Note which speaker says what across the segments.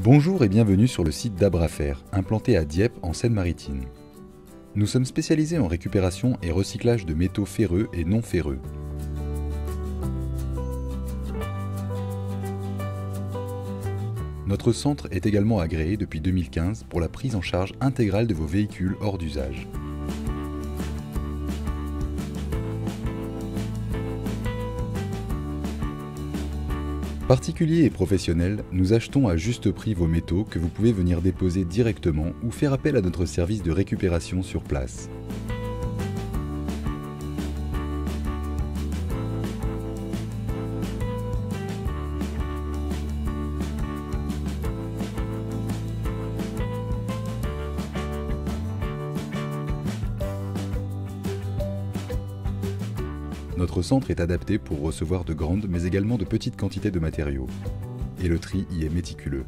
Speaker 1: Bonjour et bienvenue sur le site d'Abrafer, implanté à Dieppe en Seine-Maritime. Nous sommes spécialisés en récupération et recyclage de métaux ferreux et non ferreux. Notre centre est également agréé depuis 2015 pour la prise en charge intégrale de vos véhicules hors d'usage. Particuliers et professionnels, nous achetons à juste prix vos métaux que vous pouvez venir déposer directement ou faire appel à notre service de récupération sur place. Notre centre est adapté pour recevoir de grandes mais également de petites quantités de matériaux. Et le tri y est méticuleux.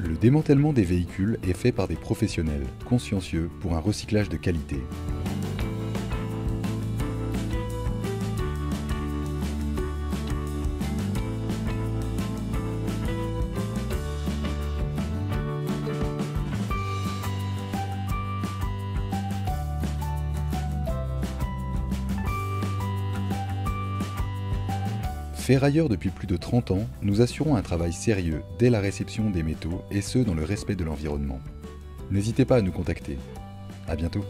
Speaker 1: Le démantèlement des véhicules est fait par des professionnels, consciencieux pour un recyclage de qualité. Ferrailleurs depuis plus de 30 ans, nous assurons un travail sérieux dès la réception des métaux et ce dans le respect de l'environnement. N'hésitez pas à nous contacter. A bientôt